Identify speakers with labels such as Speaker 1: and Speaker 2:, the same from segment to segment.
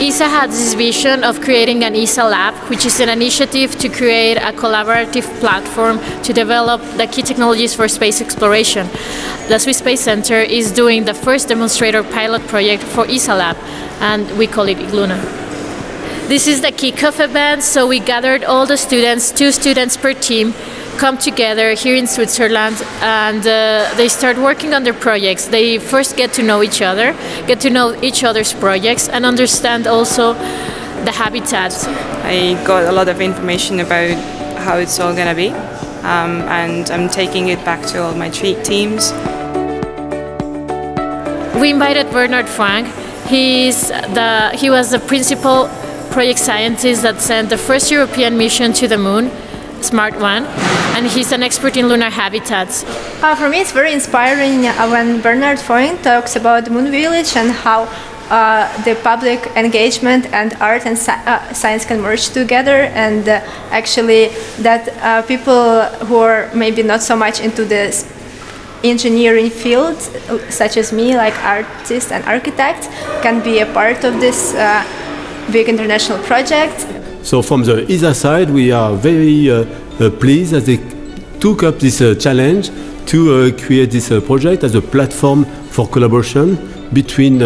Speaker 1: ESA has this vision of creating an ESA Lab, which is an initiative to create a collaborative platform to develop the key technologies for space exploration. The Swiss Space Center is doing the first demonstrator pilot project for ESA Lab, and we call it IGLUNA. This is the kickoff event, so we gathered all the students, two students per team, come together here in Switzerland and uh, they start working on their projects. They first get to know each other, get to know each other's projects, and understand also the habitat.
Speaker 2: I got a lot of information about how it's all going to be, um, and I'm taking it back to all my teams.
Speaker 1: We invited Bernard Foing. He's the, he was the principal project scientist that sent the first European mission to the moon, SMART-1 and he's an expert in lunar habitats.
Speaker 3: Uh, for me, it's very inspiring uh, when Bernard Foing talks about the Moon Village and how uh, the public engagement and art and uh, science can merge together, and uh, actually that uh, people who are maybe not so much into this engineering field, such as me, like artists and architects, can be a part of this big international project.
Speaker 4: So from the ESA side, we are very uh, pleased that they took up this uh, challenge to uh, create this project as a platform for collaboration between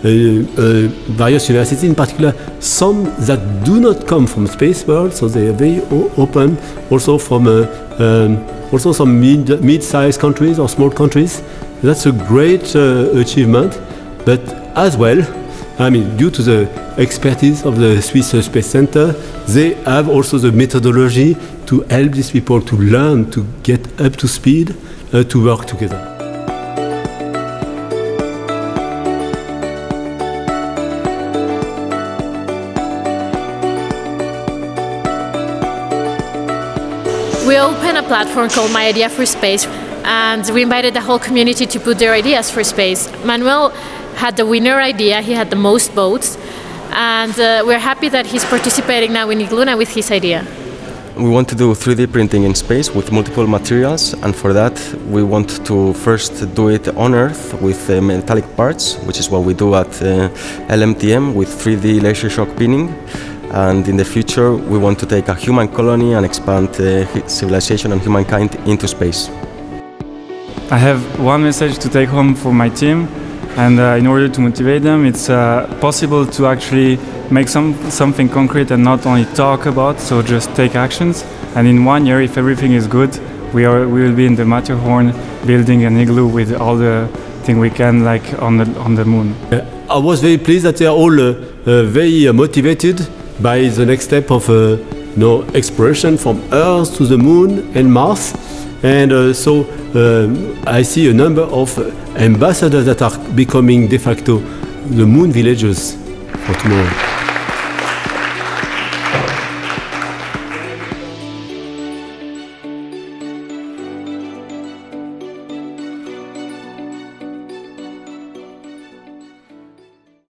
Speaker 4: various universities, in particular some that do not come from space world, so they are very open, also from um, also some mid, mid-sized countries or small countries. That's a great uh, achievement, but as well, I mean, due to the expertise of the Swiss Space Center, they have also the methodology to help these people to learn, to get up to speed, uh, to work together.
Speaker 1: We opened a platform called My Idea for Space and we invited the whole community to put their ideas for space. Manuel had the winner idea, he had the most votes, and uh, we're happy that he's participating now in IGLUNA with his idea.
Speaker 5: We want to do 3D printing in space with multiple materials, and for that, we want to first do it on Earth with uh, metallic parts, which is what we do at uh, LMTM with 3D laser shock peening. And in the future, we want to take a human colony and expand uh, civilization and humankind into space.
Speaker 6: I have one message to take home for my team, and uh, in order to motivate them, it's uh, possible to actually make some something concrete and not only talk about, so just take actions. And in one year, if everything is good, we are we will be in the Matterhorn building an igloo with all the thing we can like on the on the moon.
Speaker 4: I was very pleased that they are all uh, uh, very uh, motivated by the next step of uh, exploration from Earth to the moon and Mars. And uh, so I see a number of ambassadors that are becoming de facto the moon villagers for tomorrow.